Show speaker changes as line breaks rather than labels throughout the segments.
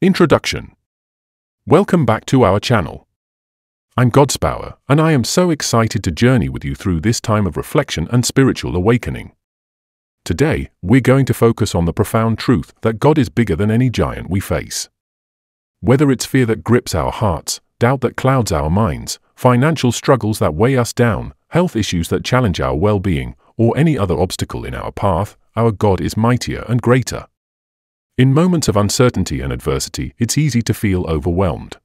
Introduction Welcome back to our channel. I'm Godspower, and I am so excited to journey with you through this time of reflection and spiritual awakening. Today, we're going to focus on the profound truth that God is bigger than any giant we face. Whether it's fear that grips our hearts, doubt that clouds our minds, financial struggles that weigh us down, health issues that challenge our well being, or any other obstacle in our path, our God is mightier and greater. In moments of uncertainty and adversity, it's easy to feel overwhelmed.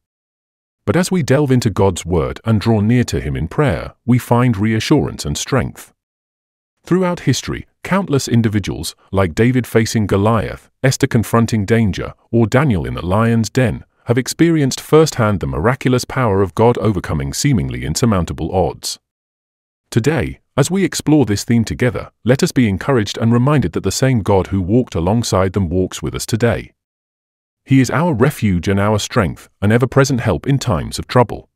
But as we delve into God's Word and draw near to Him in prayer, we find reassurance and strength. Throughout history, countless individuals, like David facing Goliath, Esther confronting danger, or Daniel in the lion's den, have experienced firsthand the miraculous power of God overcoming seemingly insurmountable odds. Today, as we explore this theme together, let us be encouraged and reminded that the same God who walked alongside them walks with us today. He is our refuge and our strength, an ever present help in times of trouble.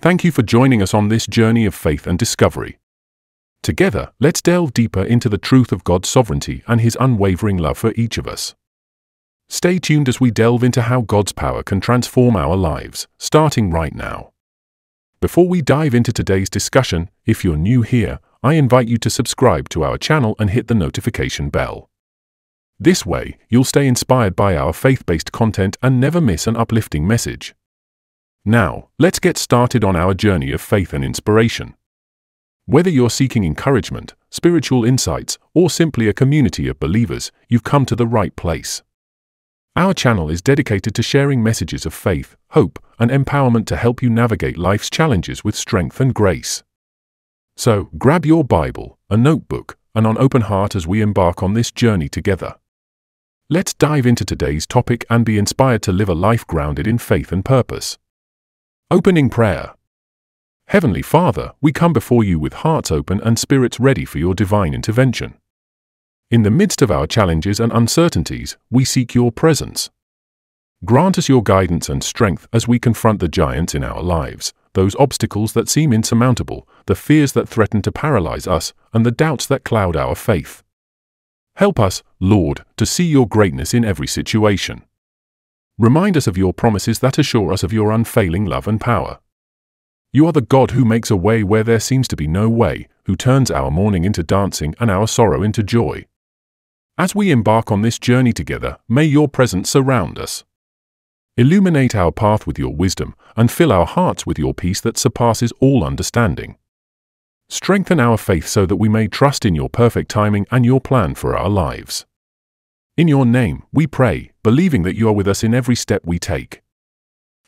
Thank you for joining us on this journey of faith and discovery. Together, let's delve deeper into the truth of God's sovereignty and His unwavering love for each of us. Stay tuned as we delve into how God's power can transform our lives, starting right now. Before we dive into today's discussion, if you're new here, I invite you to subscribe to our channel and hit the notification bell. This way, you'll stay inspired by our faith-based content and never miss an uplifting message. Now, let's get started on our journey of faith and inspiration. Whether you're seeking encouragement, spiritual insights, or simply a community of believers, you've come to the right place. Our channel is dedicated to sharing messages of faith, hope, and empowerment to help you navigate life's challenges with strength and grace. So, grab your Bible, a notebook, and an open heart as we embark on this journey together. Let's dive into today's topic and be inspired to live a life grounded in faith and purpose. Opening Prayer Heavenly Father, we come before you with hearts open and spirits ready for your divine intervention. In the midst of our challenges and uncertainties, we seek your presence. Grant us your guidance and strength as we confront the giants in our lives, those obstacles that seem insurmountable, the fears that threaten to paralyze us, and the doubts that cloud our faith. Help us, Lord, to see your greatness in every situation. Remind us of your promises that assure us of your unfailing love and power. You are the God who makes a way where there seems to be no way, who turns our mourning into dancing and our sorrow into joy. As we embark on this journey together, may your presence surround us. Illuminate our path with your wisdom and fill our hearts with your peace that surpasses all understanding. Strengthen our faith so that we may trust in your perfect timing and your plan for our lives. In your name, we pray, believing that you are with us in every step we take.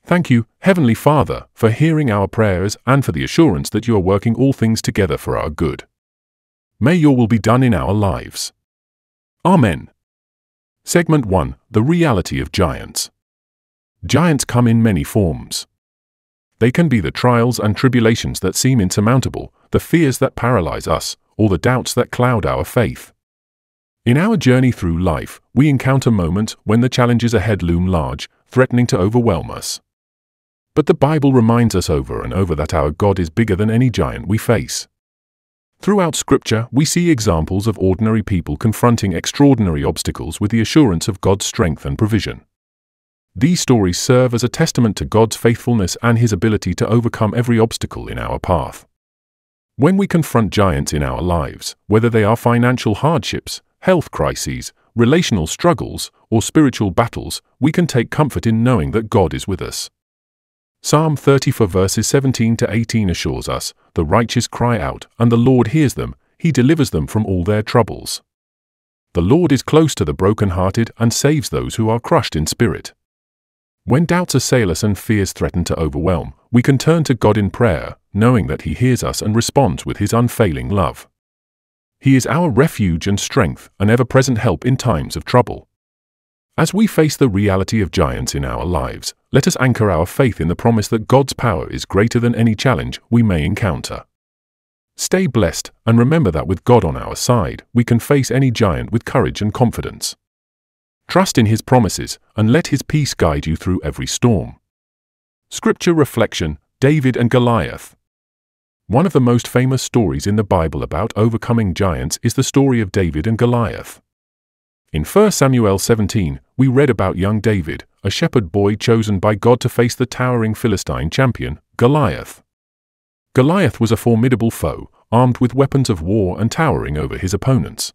Thank you, Heavenly Father, for hearing our prayers and for the assurance that you are working all things together for our good. May your will be done in our lives. Amen. Segment 1 The Reality of Giants. Giants come in many forms. They can be the trials and tribulations that seem insurmountable, the fears that paralyze us, or the doubts that cloud our faith. In our journey through life, we encounter moments when the challenges ahead loom large, threatening to overwhelm us. But the Bible reminds us over and over that our God is bigger than any giant we face. Throughout Scripture, we see examples of ordinary people confronting extraordinary obstacles with the assurance of God's strength and provision. These stories serve as a testament to God's faithfulness and His ability to overcome every obstacle in our path. When we confront giants in our lives, whether they are financial hardships, health crises, relational struggles, or spiritual battles, we can take comfort in knowing that God is with us. Psalm 34 verses 17 to 18 assures us, The righteous cry out, and the Lord hears them, he delivers them from all their troubles. The Lord is close to the broken-hearted and saves those who are crushed in spirit. When doubts assail us and fears threaten to overwhelm, we can turn to God in prayer, knowing that He hears us and responds with His unfailing love. He is our refuge and strength, an ever-present help in times of trouble. As we face the reality of giants in our lives, let us anchor our faith in the promise that God's power is greater than any challenge we may encounter. Stay blessed and remember that with God on our side, we can face any giant with courage and confidence. Trust in His promises and let His peace guide you through every storm. Scripture Reflection David and Goliath. One of the most famous stories in the Bible about overcoming giants is the story of David and Goliath. In 1 Samuel 17, we read about young David, a shepherd boy chosen by God to face the towering Philistine champion, Goliath. Goliath was a formidable foe, armed with weapons of war and towering over his opponents.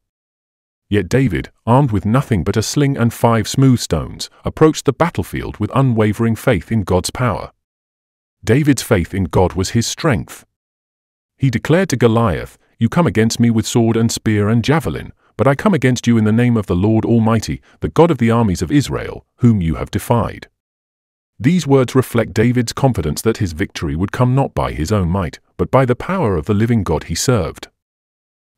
Yet David, armed with nothing but a sling and five smooth stones, approached the battlefield with unwavering faith in God's power. David's faith in God was his strength. He declared to Goliath, You come against me with sword and spear and javelin, but I come against you in the name of the Lord Almighty, the God of the armies of Israel, whom you have defied. These words reflect David's confidence that his victory would come not by his own might, but by the power of the living God he served.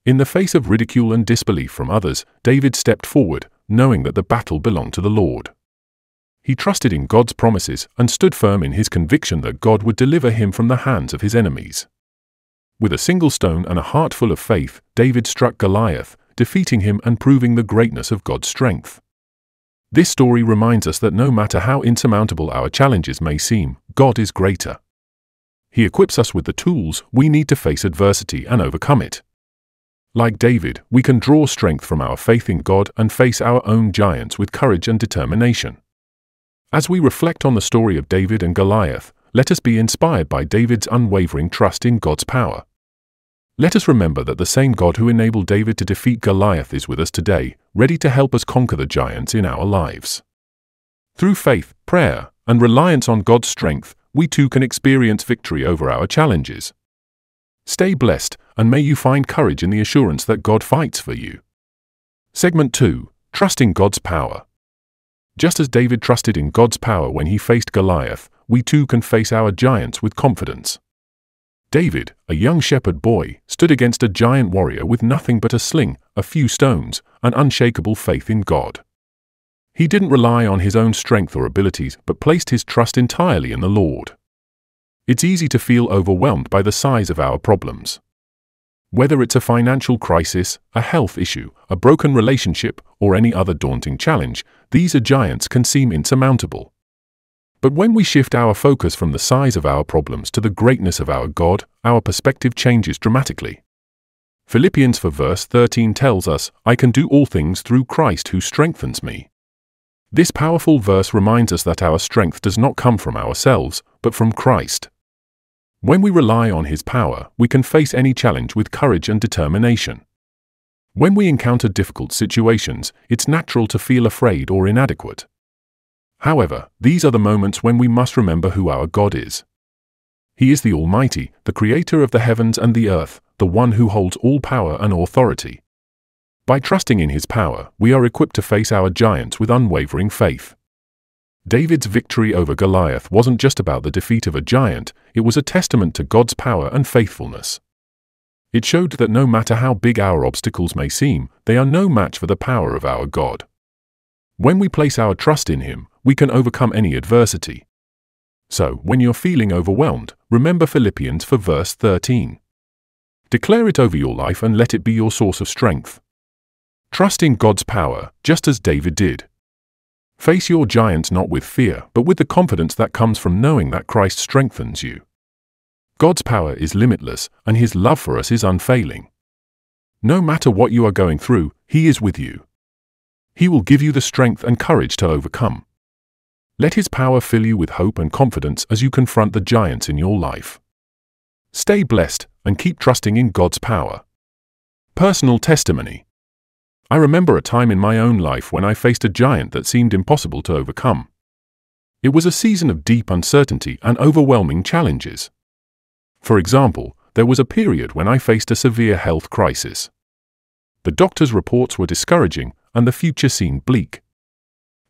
In the face of ridicule and disbelief from others, David stepped forward, knowing that the battle belonged to the Lord. He trusted in God's promises and stood firm in his conviction that God would deliver him from the hands of his enemies. With a single stone and a heart full of faith, David struck Goliath, defeating him and proving the greatness of God's strength. This story reminds us that no matter how insurmountable our challenges may seem, God is greater. He equips us with the tools we need to face adversity and overcome it. Like David, we can draw strength from our faith in God and face our own giants with courage and determination. As we reflect on the story of David and Goliath, let us be inspired by David's unwavering trust in God's power. Let us remember that the same God who enabled David to defeat Goliath is with us today, ready to help us conquer the giants in our lives. Through faith, prayer, and reliance on God's strength, we too can experience victory over our challenges. Stay blessed, and may you find courage in the assurance that God fights for you. Segment 2 Trusting God's Power. Just as David trusted in God's power when he faced Goliath, we too can face our giants with confidence. David, a young shepherd boy, stood against a giant warrior with nothing but a sling, a few stones, and unshakable faith in God. He didn't rely on his own strength or abilities, but placed his trust entirely in the Lord. It's easy to feel overwhelmed by the size of our problems. Whether it's a financial crisis, a health issue, a broken relationship, or any other daunting challenge, these giants can seem insurmountable. But when we shift our focus from the size of our problems to the greatness of our God, our perspective changes dramatically. Philippians 4 verse 13 tells us, I can do all things through Christ who strengthens me. This powerful verse reminds us that our strength does not come from ourselves, but from Christ. When we rely on His power, we can face any challenge with courage and determination. When we encounter difficult situations, it's natural to feel afraid or inadequate. However, these are the moments when we must remember who our God is. He is the Almighty, the Creator of the heavens and the earth, the one who holds all power and authority. By trusting in His power, we are equipped to face our giants with unwavering faith. David's victory over Goliath wasn't just about the defeat of a giant, it was a testament to God's power and faithfulness. It showed that no matter how big our obstacles may seem, they are no match for the power of our God. When we place our trust in Him, we can overcome any adversity. So, when you're feeling overwhelmed, remember Philippians 4 verse 13. Declare it over your life and let it be your source of strength. Trust in God's power, just as David did. Face your giants not with fear, but with the confidence that comes from knowing that Christ strengthens you. God's power is limitless, and His love for us is unfailing. No matter what you are going through, He is with you. He will give you the strength and courage to overcome. Let His power fill you with hope and confidence as you confront the giants in your life. Stay blessed and keep trusting in God's power. Personal Testimony I remember a time in my own life when I faced a giant that seemed impossible to overcome. It was a season of deep uncertainty and overwhelming challenges. For example, there was a period when I faced a severe health crisis. The doctor's reports were discouraging and the future seemed bleak.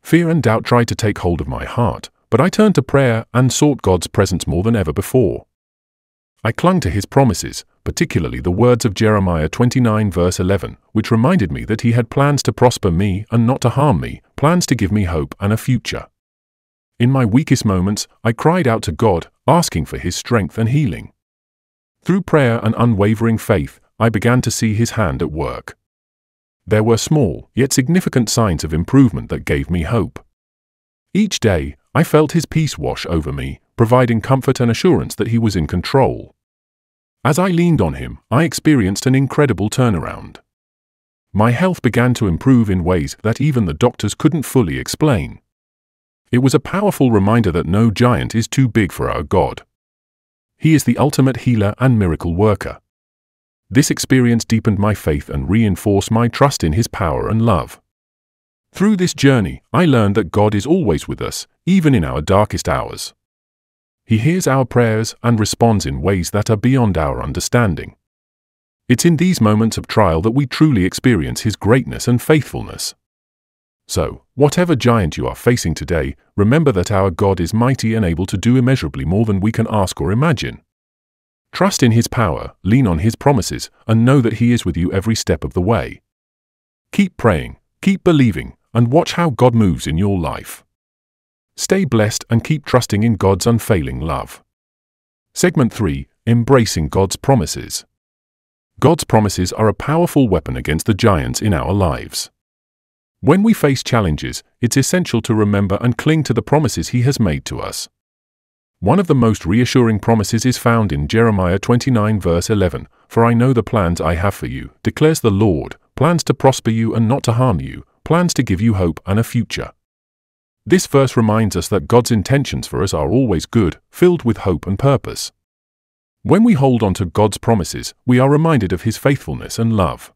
Fear and doubt tried to take hold of my heart, but I turned to prayer and sought God's presence more than ever before. I clung to his promises, particularly the words of Jeremiah 29 verse 11, which reminded me that he had plans to prosper me and not to harm me, plans to give me hope and a future. In my weakest moments, I cried out to God, asking for his strength and healing. Through prayer and unwavering faith, I began to see his hand at work. There were small, yet significant signs of improvement that gave me hope. Each day, I felt his peace wash over me, providing comfort and assurance that he was in control. As I leaned on him, I experienced an incredible turnaround. My health began to improve in ways that even the doctors couldn't fully explain. It was a powerful reminder that no giant is too big for our God. He is the ultimate healer and miracle worker. This experience deepened my faith and reinforced my trust in His power and love. Through this journey, I learned that God is always with us, even in our darkest hours. He hears our prayers and responds in ways that are beyond our understanding. It's in these moments of trial that we truly experience His greatness and faithfulness. So, whatever giant you are facing today, remember that our God is mighty and able to do immeasurably more than we can ask or imagine. Trust in His power, lean on His promises, and know that He is with you every step of the way. Keep praying, keep believing, and watch how God moves in your life. Stay blessed and keep trusting in God's unfailing love. Segment 3 Embracing God's Promises. God's promises are a powerful weapon against the giants in our lives. When we face challenges, it's essential to remember and cling to the promises He has made to us. One of the most reassuring promises is found in Jeremiah 29 verse 11, For I know the plans I have for you, declares the Lord, plans to prosper you and not to harm you, plans to give you hope and a future. This verse reminds us that God's intentions for us are always good, filled with hope and purpose. When we hold on to God's promises, we are reminded of His faithfulness and love.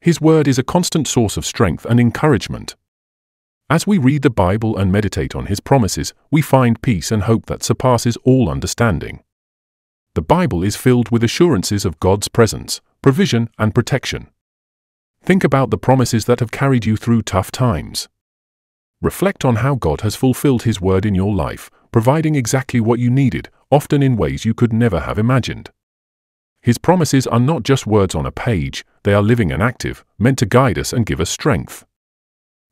His word is a constant source of strength and encouragement. As we read the Bible and meditate on His promises, we find peace and hope that surpasses all understanding. The Bible is filled with assurances of God's presence, provision, and protection. Think about the promises that have carried you through tough times. Reflect on how God has fulfilled His word in your life, providing exactly what you needed, often in ways you could never have imagined. His promises are not just words on a page, they are living and active, meant to guide us and give us strength.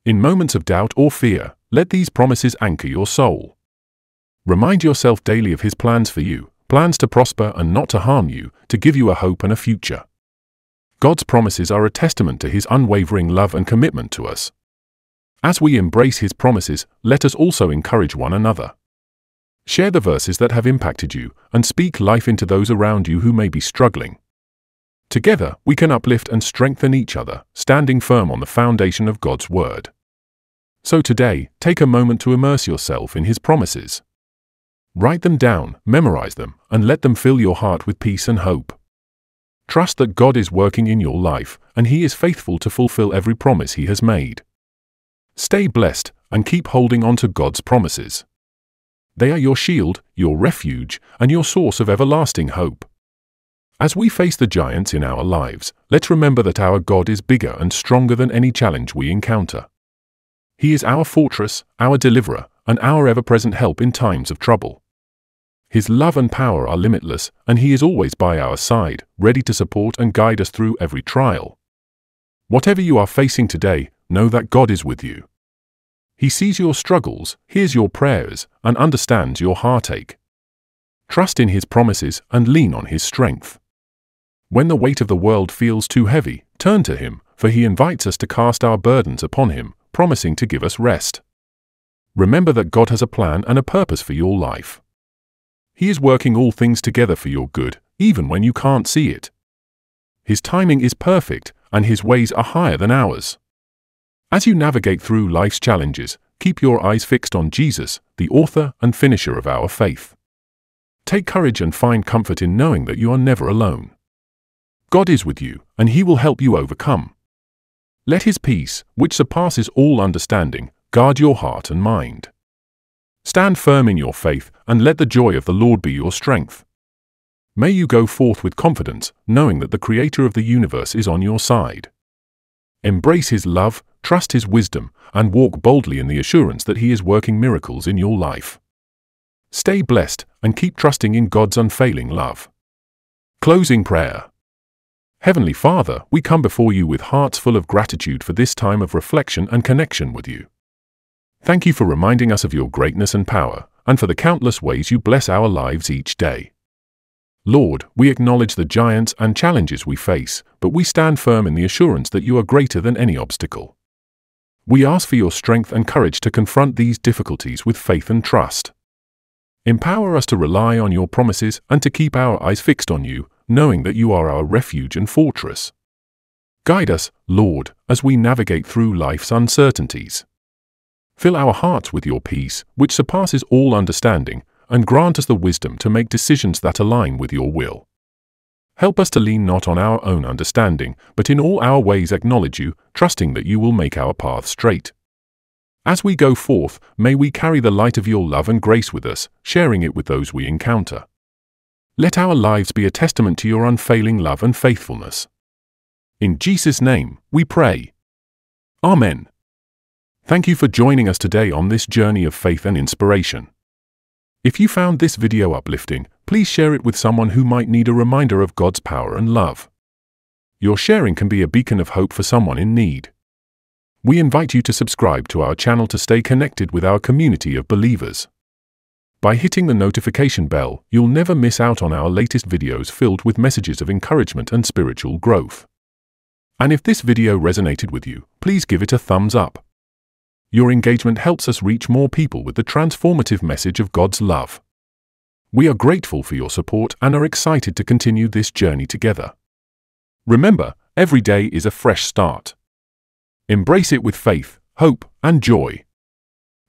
In moments of doubt or fear, let these promises anchor your soul. Remind yourself daily of His plans for you, plans to prosper and not to harm you, to give you a hope and a future. God's promises are a testament to His unwavering love and commitment to us. As we embrace His promises, let us also encourage one another. Share the verses that have impacted you and speak life into those around you who may be struggling. Together, we can uplift and strengthen each other, standing firm on the foundation of God's Word. So today, take a moment to immerse yourself in His promises. Write them down, memorize them, and let them fill your heart with peace and hope. Trust that God is working in your life, and He is faithful to fulfill every promise He has made. Stay blessed and keep holding on to God's promises. They are your shield, your refuge, and your source of everlasting hope. As we face the giants in our lives, let's remember that our God is bigger and stronger than any challenge we encounter. He is our fortress, our deliverer, and our ever-present help in times of trouble. His love and power are limitless, and He is always by our side, ready to support and guide us through every trial. Whatever you are facing today, know that God is with you. He sees your struggles, hears your prayers, and understands your heartache. Trust in His promises and lean on His strength. When the weight of the world feels too heavy, turn to Him, for He invites us to cast our burdens upon Him, promising to give us rest. Remember that God has a plan and a purpose for your life. He is working all things together for your good, even when you can't see it. His timing is perfect, and His ways are higher than ours. As you navigate through life's challenges, keep your eyes fixed on Jesus, the author and finisher of our faith. Take courage and find comfort in knowing that you are never alone. God is with you, and He will help you overcome. Let His peace, which surpasses all understanding, guard your heart and mind. Stand firm in your faith, and let the joy of the Lord be your strength. May you go forth with confidence, knowing that the Creator of the universe is on your side. Embrace His love, trust His wisdom, and walk boldly in the assurance that He is working miracles in your life. Stay blessed and keep trusting in God's unfailing love. Closing Prayer Heavenly Father, we come before you with hearts full of gratitude for this time of reflection and connection with you. Thank you for reminding us of your greatness and power, and for the countless ways you bless our lives each day. Lord, we acknowledge the giants and challenges we face, but we stand firm in the assurance that you are greater than any obstacle. We ask for your strength and courage to confront these difficulties with faith and trust. Empower us to rely on your promises and to keep our eyes fixed on you, knowing that you are our refuge and fortress. Guide us, Lord, as we navigate through life's uncertainties. Fill our hearts with your peace, which surpasses all understanding, and grant us the wisdom to make decisions that align with your will. Help us to lean not on our own understanding, but in all our ways acknowledge you, trusting that you will make our path straight. As we go forth, may we carry the light of your love and grace with us, sharing it with those we encounter. Let our lives be a testament to your unfailing love and faithfulness. In Jesus' name, we pray. Amen. Thank you for joining us today on this journey of faith and inspiration. If you found this video uplifting, please share it with someone who might need a reminder of God's power and love. Your sharing can be a beacon of hope for someone in need. We invite you to subscribe to our channel to stay connected with our community of believers. By hitting the notification bell, you'll never miss out on our latest videos filled with messages of encouragement and spiritual growth. And if this video resonated with you, please give it a thumbs up. Your engagement helps us reach more people with the transformative message of God's love. We are grateful for your support and are excited to continue this journey together. Remember, every day is a fresh start. Embrace it with faith, hope, and joy.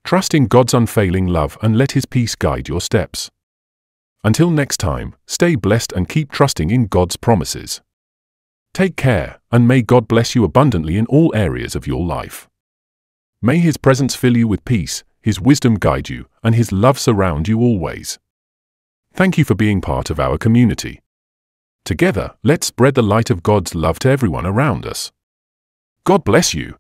Trust in God's unfailing love and let His peace guide your steps. Until next time, stay blessed and keep trusting in God's promises. Take care, and may God bless you abundantly in all areas of your life. May His presence fill you with peace, His wisdom guide you, and His love surround you always. Thank you for being part of our community. Together, let's spread the light of God's love to everyone around us. God bless you.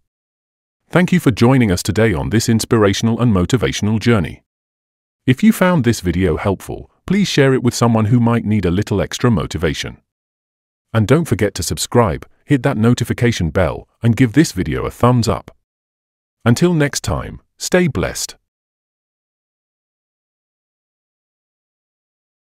Thank you for joining us today on this inspirational and motivational journey. If you found this video helpful, please share it with someone who might need a little extra motivation. And don't forget to subscribe, hit that notification bell, and give this video a thumbs up. Until next time, stay blessed.